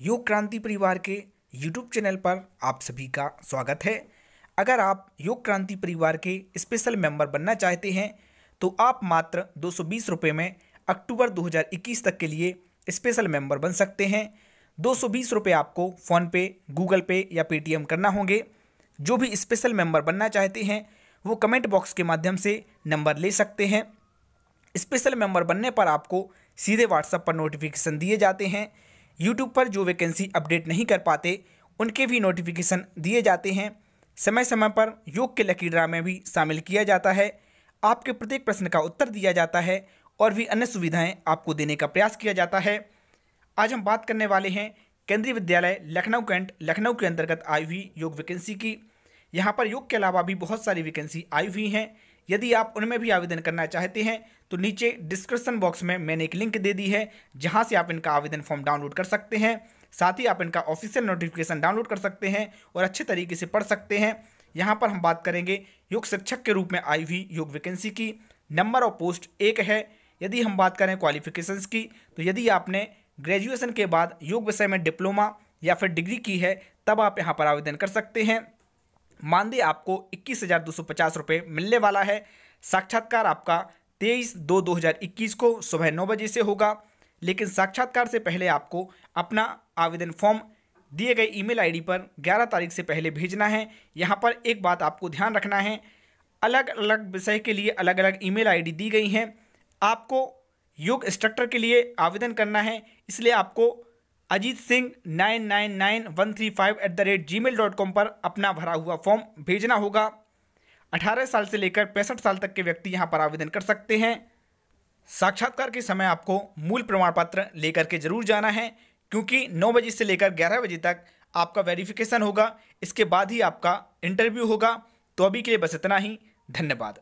योग क्रांति परिवार के यूट्यूब चैनल पर आप सभी का स्वागत है। अगर आप योग क्रांति परिवार के स्पेशल मेंबर बनना चाहते हैं तो आप मात्र दो सौ में अक्टूबर 2021 तक के लिए स्पेशल मेंबर बन सकते हैं। दो सौ आपको फ़ोनपे, गूगल पे या पेटीएम करना होंगे। जो भी स्पेशल मेंबर बनना चाहते हैं, वो कमेंट बॉक्स के माध्यम से नंबर ले सकते हैं। स्पेशल मेंबर बनने पर आपको सीधे व्हाट्सएप पर नोटिफिकेशन दिए जाते हैं। यूट्यूब पर जो वैकेंसी अपडेट नहीं कर पाते, उनके भी नोटिफिकेशन दिए जाते हैं। समय समय पर योग के लकी में भी शामिल किया जाता है। आपके प्रत्येक प्रश्न का उत्तर दिया जाता है और भी अन्य सुविधाएँ आपको देने का प्रयास किया जाता है। आज हम बात करने वाले हैं केंद्रीय विद्यालय लखनऊ कैंट लखनऊ के अंतर्गत आई हुई योग वैकेंसी की। यहाँ पर योग के अलावा भी बहुत सारी वैकेंसी आई हुई हैं। यदि आप उनमें भी आवेदन करना चाहते हैं तो नीचे डिस्क्रिप्शन बॉक्स में मैंने एक लिंक दे दी है, जहाँ से आप इनका आवेदन फॉर्म डाउनलोड कर सकते हैं। साथ ही आप इनका ऑफिशियल नोटिफिकेशन डाउनलोड कर सकते हैं और अच्छे तरीके से पढ़ सकते हैं। यहाँ पर हम बात करेंगे योग शिक्षक के रूप में आई हुई योग वैकेंसी की। नंबर ऑफ़ पोस्ट एक है। यदि हम बात करें क्वालिफिकेशंस की तो यदि आपने ग्रेजुएशन के बाद योग विषय में डिप्लोमा या फिर डिग्री की है, तब आप यहाँ पर आवेदन कर सकते हैं। मानदेय आपको इक्कीस हज़ार दो सौ पचास रुपये मिलने वाला है। साक्षात्कार आपका तेईस दो दो हज़ार इक्कीस को सुबह नौ बजे से होगा। लेकिन साक्षात्कार से पहले आपको अपना आवेदन फॉर्म, दिए गए ईमेल आईडी पर 11 तारीख से पहले भेजना है। यहाँ पर एक बात आपको ध्यान रखना है। अलग अलग विषय के लिए अलग अलग ईमेल आईडी दी गई हैं। आपको योग इंस्ट्रक्टर के लिए आवेदन करना है। इसलिए आपको Ajit Singh nine nine nine one three five eight the rate Gmail dot com पर अपना भरा हुआ फॉर्म भेजना होगा। अठारह साल से लेकर पैंसठ साल तक के व्यक्ति यहाँ पर आवेदन कर सकते हैं। साक्षात्कार के समय आपको मूल प्रमाण पत्र लेकर के ज़रूर जाना है, क्योंकि नौ बजे से लेकर ग्यारह बजे तक आपका वेरिफिकेशन होगा। इसके बाद ही आपका इंटरव्यू होगा। तो अभी के लिए बस इतना ही। धन्यवाद।